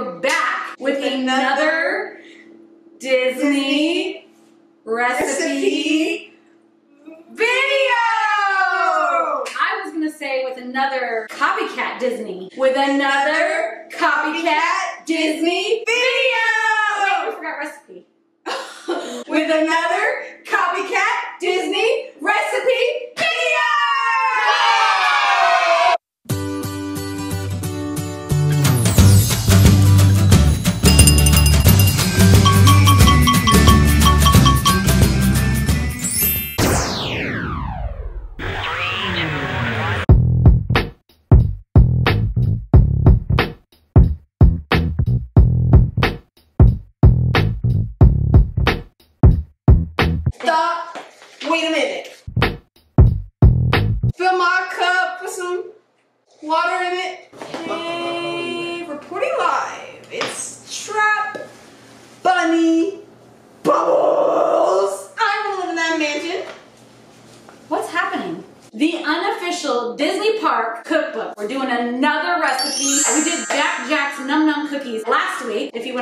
we're back with another Disney recipe video. I was gonna say with another copycat Disney. With another copycat Disney video. Wait, we forgot recipe. with another copycat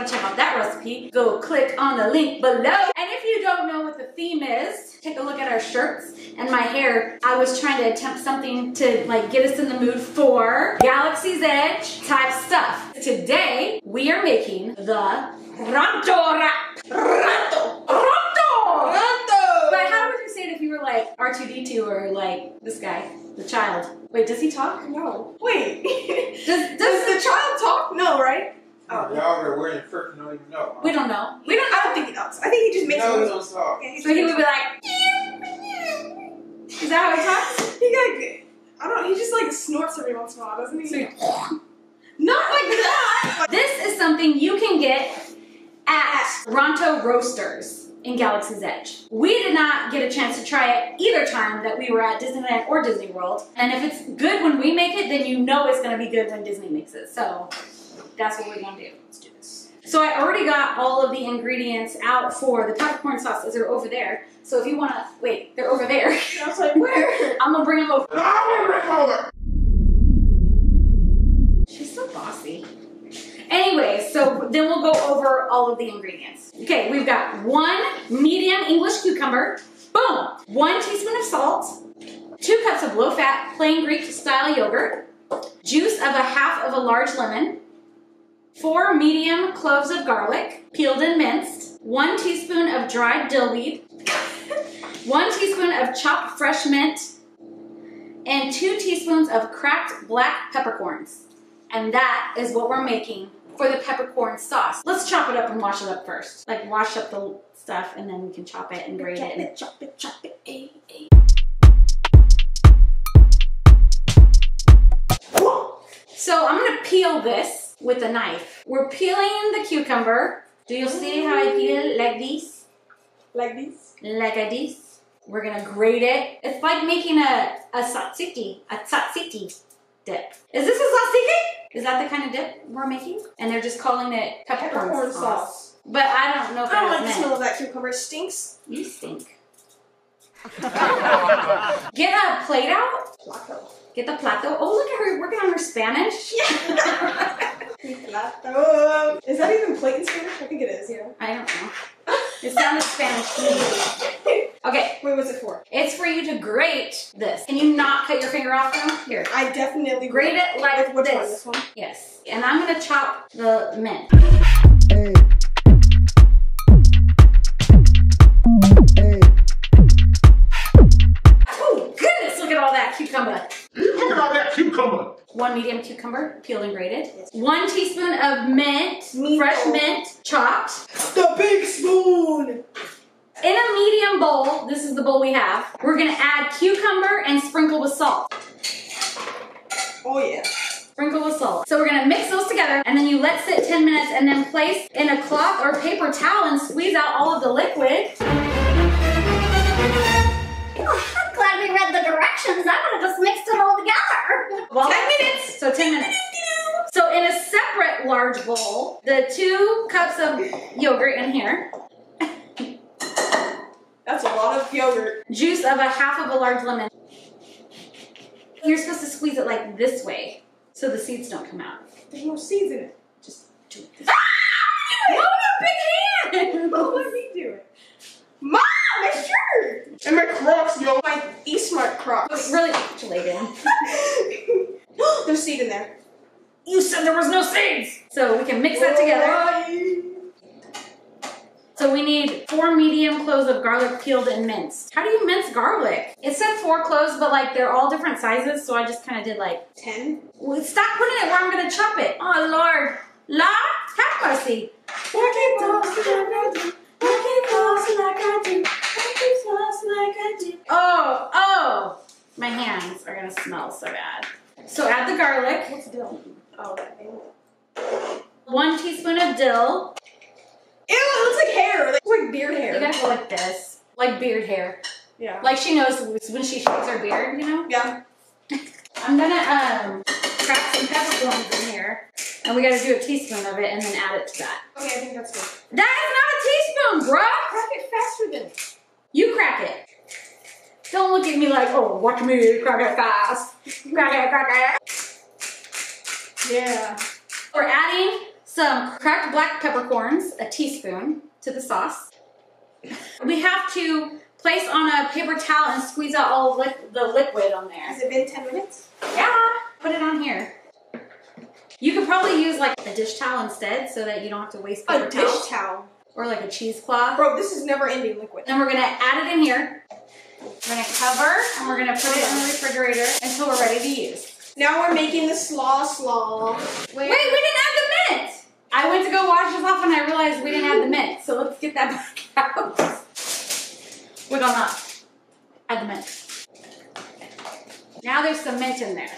to check out that recipe, go click on the link below. And if you don't know what the theme is, take a look at our shirts and my hair. I was trying to attempt something to like get us in the mood for Galaxy's Edge type stuff. Today, we are making the Ranto Wrap. Ranto. Ranto. But how would you say it if you were like R2D2 or like this guy, the child? Wait, does he talk? No. Wait. Does, Does does the child talk? No, right? Oh. Y'all are wearing first and don't even know. We don't know. We don't. I don't think he does. I think he just makes No, he noise. don't talk. Yeah, So he would be like, is that how he talks? He like, I don't. He just like snorts every once in a while, doesn't he? So he- Not like that. This is something you can get at Ronto Roasters in Galaxy's Edge. We did not get a chance to try it either time that we were at Disneyland or Disney World. And if it's good when we make it, then you know it's going to be good when Disney makes it. So that's what we're going to do. Let's do this. So I already got all of the ingredients out for the peppercorn sauces. They're over there. So if you want to, wait, they're over there. I was like, where? I'm going to bring them over. I want to bring over. She's so bossy. Anyway, so then we'll go over all of the ingredients. Okay, we've got one medium English cucumber, boom, one teaspoon of salt, two cups of low fat plain Greek style yogurt, juice of a half of a large lemon, four medium cloves of garlic, peeled and minced, one teaspoon of dried dill weed, one teaspoon of chopped fresh mint, and two teaspoons of cracked black peppercorns. And that is what we're making for the peppercorn sauce. Let's chop it up and wash it up first. Like wash up the stuff and then we can chop it and grate it. And chop it, chop it, eh, eh. so I'm gonna peel this with a knife. We're peeling the cucumber. Do you see how I peel like this? Like this. Like this. We're gonna grate it. It's like making a, a tzatziki, a tzatziki dip. Is this a tzatziki? Is that the kind of dip we're making? And they're just calling it peppercorn, Peppercorn sauce. sauce. But I don't know if I don't like the smell of that cucumber. It stinks. You stink. Get a plate out. Plato. Get the plato. Oh, look at her working on her Spanish. Plato. Is that even plate in Spanish? I think it is, yeah. I don't know. It sounded Spanish to me. Okay, Wait, what's it for? it's for you to grate this. Can you not cut your finger off though? Here. I definitely Grate it like With which one? this. This one? Yes. And I'm gonna chop the mint. One medium cucumber, peeled and grated. One teaspoon of mint, Mint. fresh mint, chopped. The big spoon. In a medium bowl, this is the bowl we have, we're gonna add cucumber and sprinkle with salt. Oh yeah. Sprinkle with salt. So we're gonna mix those together and then you let sit 10 minutes and then place in a cloth or paper towel and squeeze out all of the liquid. I'm glad we read the directions. I would have just mixed it all together. Well, 10 minutes. So 10 minutes. So in a separate large bowl, the two cups of yogurt in here. That's a lot of yogurt. Juice of a half of a large lemon. You're supposed to squeeze it like this way so the seeds don't come out. There's no seeds in it. Just do it. Ah! No, big hand! what are we doing? My. And my Crocs, yo. My E-Smart Crocs. Really, Jaladen. There's seed in there. You said there was no seeds! So we can mix that together. So we need four medium cloves of garlic peeled and minced. How do you mince garlic? It said four cloves, but like they're all different sizes, so I just kind of did like, Ten. well, stop putting it where I'm gonna chop it. Oh Lord, Lord, have mercy. Oh, oh, my hands are gonna smell so bad. So add the garlic, What's dill? Oh, thing. one teaspoon of dill. Ew, it looks like hair. Like, it's like beard hair. You gotta go like this, like beard hair. yeah. Like she knows when she shaves her beard, you know? Yeah. I'm gonna um crack some peppercorns in here. And we gotta do a teaspoon of it and then add it to that. Okay, I think that's good. That is not a teaspoon, bruh! Crack it faster than. You crack it. Don't look at me like, oh, watch me crack it fast. Crack it, crack it. Yeah. We're adding some cracked black peppercorns, a teaspoon, to the sauce. We have to place on a paper towel and squeeze out all of li- the liquid on there. Has it been ten minutes? Yeah, put it on here. You could probably use like a dish towel instead so that you don't have to waste paper A dish towels. towel. Or like a cheesecloth. Bro, this is never ending liquid. Then we're gonna add it in here. We're gonna cover and we're gonna put it in the refrigerator until we're ready to use. Now we're making the slaw slaw. Wait, we didn't add the mint! I went to go wash this off and I realized we didn't add the mint. So let's get that back out. We're gonna Add the mint. Now there's some mint in there.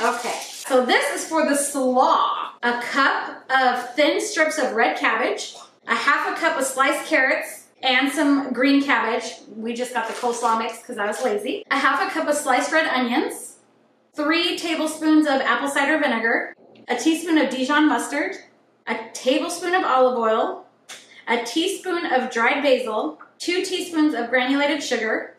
Okay. So this is for the slaw. A cup of thin strips of red cabbage, a half a cup of sliced carrots, and some green cabbage. We just got the coleslaw mix because I was lazy. A half a cup of sliced red onions, three tablespoons of apple cider vinegar, a teaspoon of Dijon mustard, a tablespoon of olive oil, a teaspoon of dried basil, two teaspoons of granulated sugar,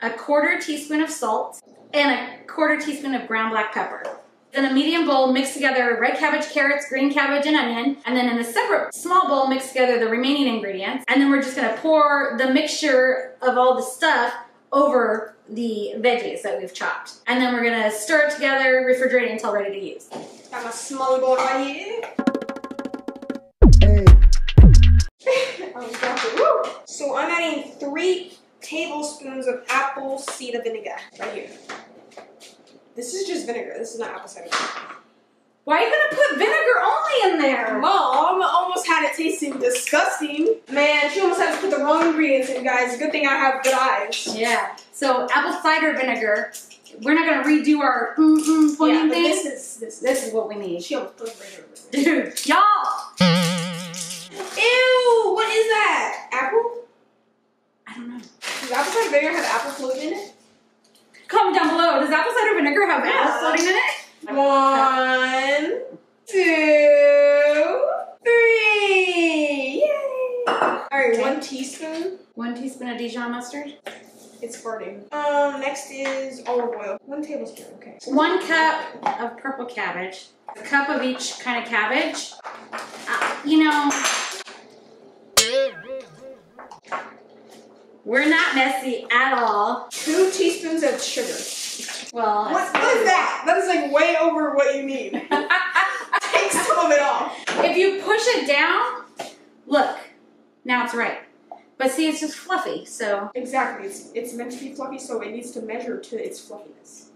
a quarter teaspoon of salt, and a quarter teaspoon of ground black pepper. Then a medium bowl, mix together red cabbage, carrots, green cabbage, and onion. And then in a separate small bowl, mix together the remaining ingredients. And then we're just gonna pour the mixture of all the stuff over the veggies that we've chopped. And then we're gonna stir it together, refrigerate it until ready to use. Got my small bowl right here. oh, got it. Woo! So I'm adding three tablespoons of apple cider vinegar right here. This is just vinegar. This is not apple cider vinegar. Why are you gonna put vinegar only in there? Mom almost had it tasting disgusting. Man, she almost had to put the wrong ingredients in, guys. Good thing I have good eyes. Yeah. So apple cider vinegar. We're not gonna redo our mm mm Yeah, pointing but thing. this is this. This is what we need. She almost put vinegar. Dude, y'all! Ew! What is that? Apple? I don't know. Does apple cider vinegar have apple floating in it? Comment down below. Does apple cider vinegar have Yeah. apples floating in it? One, two, three. Yay! All right, Okay. one teaspoon. One teaspoon of Dijon mustard. It's farting. Um, next is olive oil. One tablespoon. Okay. One cup of purple cabbage. A cup of each kind of cabbage. Uh, you know, we're not messy at all. Two teaspoons of sugar. Well, What, what is that? That is like way over what you need. Take some of it off. if you push it down, look, now it's right. But see, it's just fluffy, so. Exactly. It's it's meant to be fluffy, so it needs to measure to its fluffiness.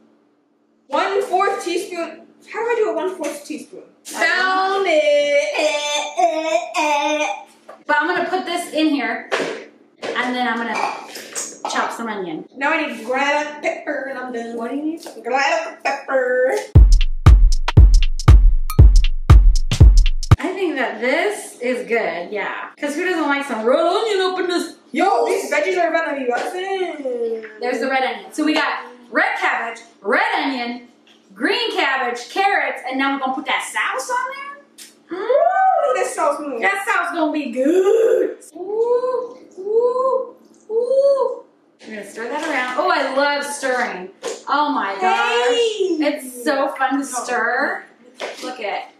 One fourth teaspoon. How do I do a one fourth teaspoon? Found it. But I'm gonna put this in here, and then I'm gonna chop some onion. Now I need granite pepper, and I'm done. What do you need? Granite pepper. I think that this is good, yeah. Because who doesn't like some red onion up in this? Yo, these veggies are gonna be busting. There's the red onion. So we got red cabbage, red onion, green cabbage, carrots, and now we're gonna put that sauce on there. Ooh, this sauce. That sauce gonna be good. Ooh, ooh, ooh. We're gonna stir that around. Oh, I love stirring. Oh my gosh. Hey. It's so fun to stir. Look at.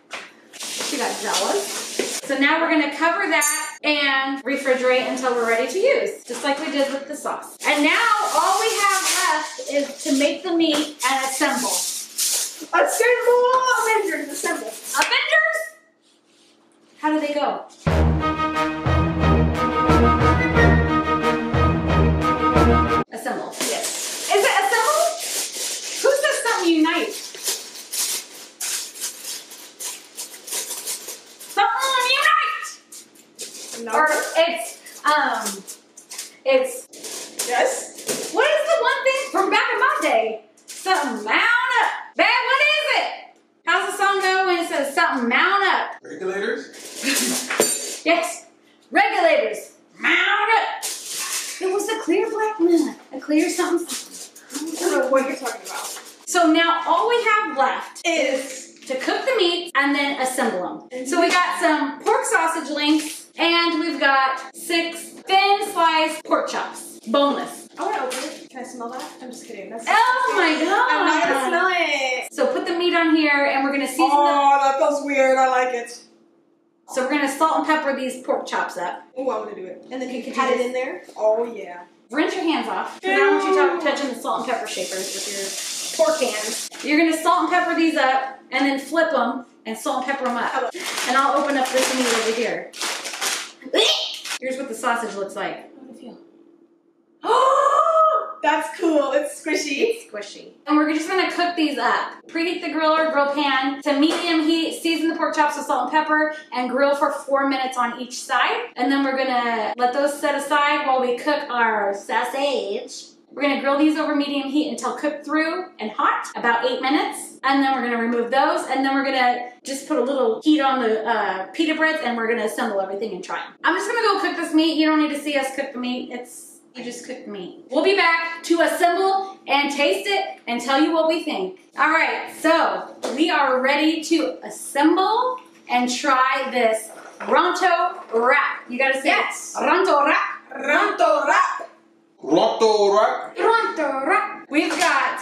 She got jealous. So now we're gonna cover that and refrigerate until we're ready to use, just like we did with the sauce. And now all we have left is to make the meat and assemble. Assemble Avengers, assemble. Avengers! How do they go? So we're gonna salt and pepper these pork chops up. Oh, I'm gonna do it. And then You you can add it in there. Oh yeah. Rinse your hands off. I don't want you talk, touching the salt and pepper shakers with your pork hands. You're gonna salt and pepper these up and then flip them and salt and pepper them up. And I'll open up this meat over here. Here's what the sausage looks like. How does it feel? Oh, that's cool. It's squishy. It's squishy. And we're just gonna cook these up. Preheat the grill or grill pan to medium heat, season the pork chops with salt and pepper, and grill for four minutes on each side. And then we're gonna let those set aside while we cook our sausage. We're gonna grill these over medium heat until cooked through and hot, about eight minutes. And then we're gonna remove those, and then we're gonna just put a little heat on the uh, pita breads, and we're gonna assemble everything and try 'em. I'm just gonna go cook this meat. You don't need to see us cook the meat. It's you just cooked the meat. We'll be back to assemble and taste it and tell you what we think. All right, so we are ready to assemble and try this Ronto wrap. You gotta say Yes. Ronto wrap. Ranto wrap. Roto Rock? Ronto wrap. We've got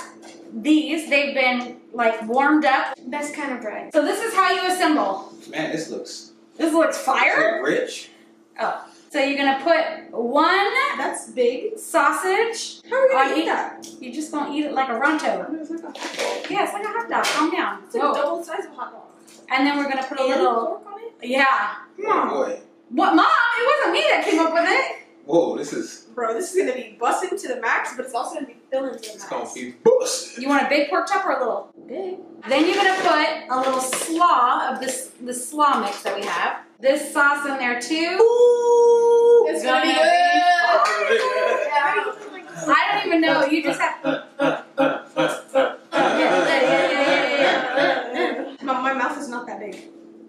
these. They've been like warmed up. Best kind of bread. So this is how you assemble. Man, this looks This looks fire. so rich. Oh, so you're gonna put one That's big. sausage. How are we gonna eat each- that? You just gonna eat it like a Ronto. It's like a hot dog. Yeah, it's like a hot dog. Calm down. It's like Whoa. a double size of hot dog. And then we're gonna put a And little. pork on it. Yeah. Oh boy. What, mom? It wasn't me that came up with it. Whoa, this is Bro, this is gonna be busting to the max, but it's also gonna be filling to the it's max. It's gonna be busted. You want a big pork chop or a little? big. Then you're gonna put a little slaw of this the slaw mix that we have. This sauce in there too. Ooh, it's gonna, Gonna be be good. I don't even know. You just have. Yeah, yeah, yeah, yeah, yeah, yeah. my, my mouth is not that big.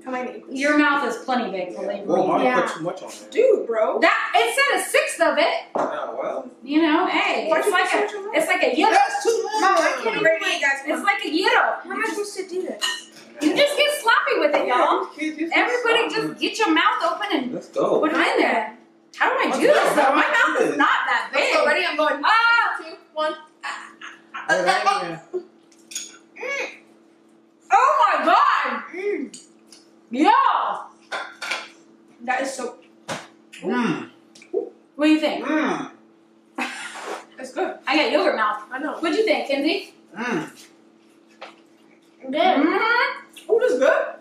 Come on. Your mouth is plenty big, believe Whoa, me. mom Yeah. put too much on there. Dude, bro. That it said a sixth of it. Oh, well. You know, hey, Why'd it's you like a, so much on it's like a gyro. That's too much. Mom, I can't even ready, guys. It's like a gyro. How am I supposed to do this? You just get sloppy with it, y'all. Kids, this is Everybody just get your mouth open and Let's go. put it in there. How do I What's do this though? My mouth is not that big. Let's go. Ready? I'm going. Ah! Two, one. Hey, that ain't Oh my god! Mm. Yeah! That is so. even- Mmm. What do you think? Mmm. That's good. I got yogurt mouth. I know. What'd you think, Kinsey? Mmm. Good. Mm-hmm. Oh, that's good.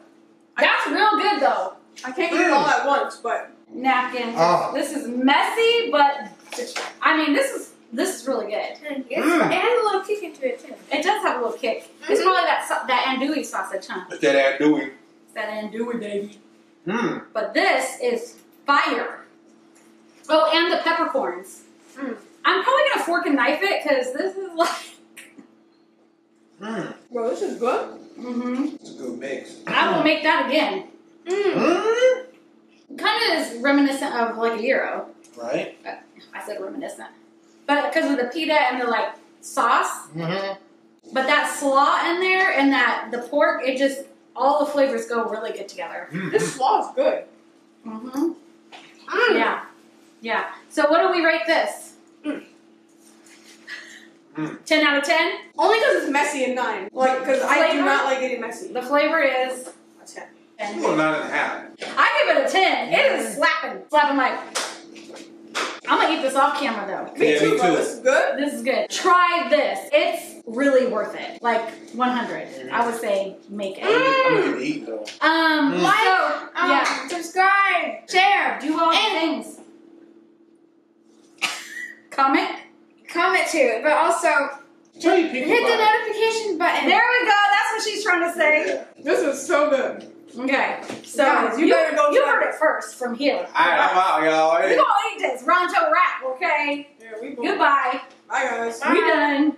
That's real good though. I can't eat it all at once, but Napkins. Oh. This is messy, but I mean, this is this is really good. it's, Mm. it has a little kick into it too. It does have a little kick. It's probably that sa- that andouille sausage, huh? Look at that doing. It's that andouille, baby. Mmm. But this is fire. Oh, and the peppercorns. Mm. I'm probably gonna fork and knife it because this is like. Mmm. Bro, this is good. Mm-hmm. It's a good mix. I will make that again. Mm. Mmm. Kind of is reminiscent of like a gyro. Right? I said reminiscent, but because of the pita and the like sauce. Mm-hmm. But that slaw in there and that the pork, it just all the flavors go really good together. This slaw is good. Mm-hmm. Mm. Yeah, yeah. So what do we rate this? Mm. Mm. Ten out of ten. Only because it's messy and nine. Like, because I do not like getting messy. The flavor is That's it. I'm ten. going nine and a half. I give it a ten. It is slapping, slapping like. I'm gonna eat this off camera though. Me Yeah, too, me too. This is good. This is good. Try this. It's really worth it. Like 100. I would say make it. I'm gonna eat though. Um, Mm. like, Um, yeah. Subscribe. Share. Do all the things. Comment. Comment too, but also Tell you people hit the it. notification button. There we go. That's what she's trying to say. Yeah. This is so good. Okay. So Guys, you you, better go you heard it first from here. Alright, I'm out, y'all. We Hey. gonna eat this. Ronto wrap, okay? Yeah, we Goodbye. Bye guys. We done.